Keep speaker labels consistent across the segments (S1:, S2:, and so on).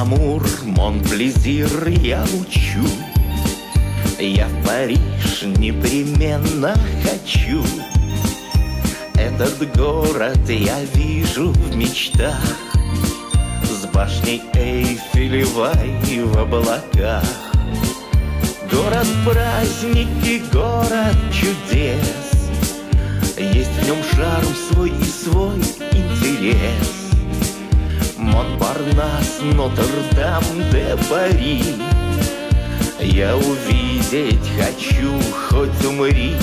S1: Амур, Монплезир я учу. Я в Париж непременно хочу. Этот город я вижу в мечтах С башней Эйфелевой в облаках Город праздники, город чудес Есть в нем шарм свой и свой интерес Монпарнас, Нотр-Дам де Пари. Я увидеть хочу, хоть умри.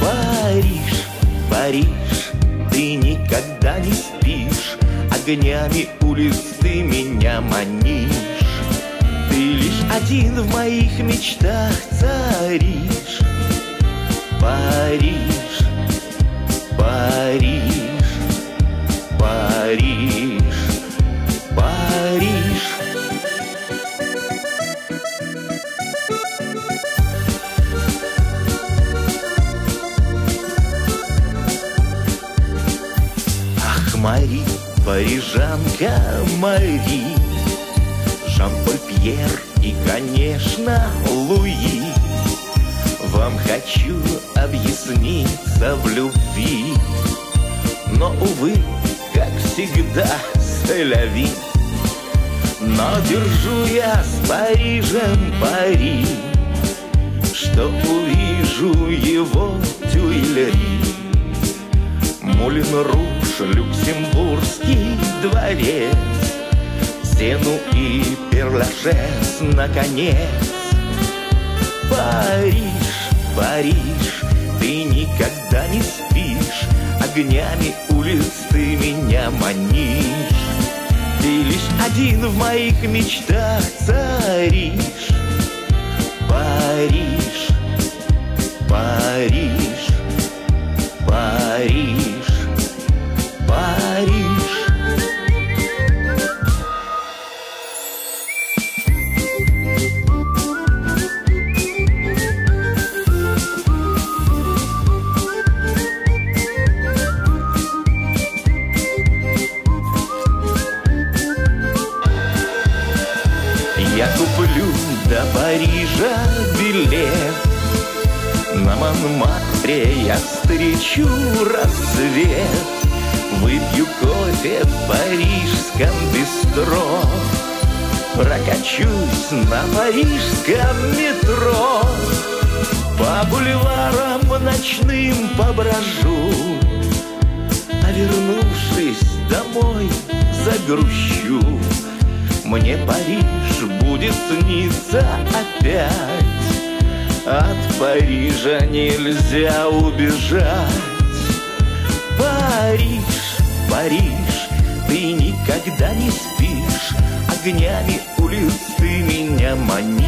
S1: Париж, Париж, ты никогда не спишь. Огнями улиц ты меня манишь. Ты лишь один в моих мечтах царишь. Париж, Мари, парижанка Мари. Жан-Поль Пьер и, конечно, Луи. Вам хочу объясниться в любви. Но, увы, как всегда, соляви Но держу я с Парижем пари Что увижу его тюильри Мулин Руш, Люксембургский дворец Сену и Перлашес, наконец. Париж, Париж, ты никогда не спишь Огнями улиц ты меня манишь. Ты лишь один в моих мечтах царишь. Париж, Парижа билет. На Монмартре я встречу рассвет. Выпью кофе в парижском бистро. Прокачусь на парижском метро. По бульварам ночным поброжу. А вернувшись домой загрущу мне Париж будет сниться опять. От Парижа нельзя убежать. Париж, Париж, ты никогда не спишь. Огнями улиц ты меня манишь.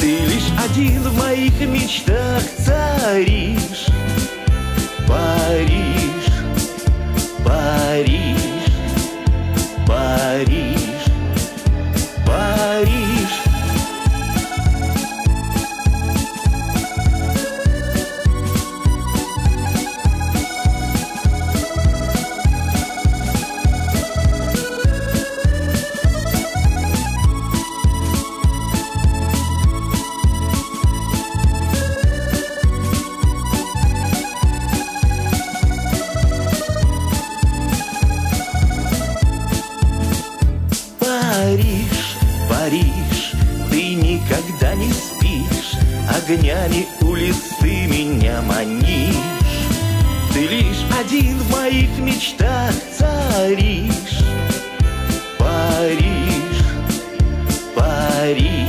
S1: Ты лишь один в моих мечтах царишь Париж, ты никогда не спишь Огнями улиц ты меня манишь. Ты лишь один в моих мечтах царишь. Париж, Париж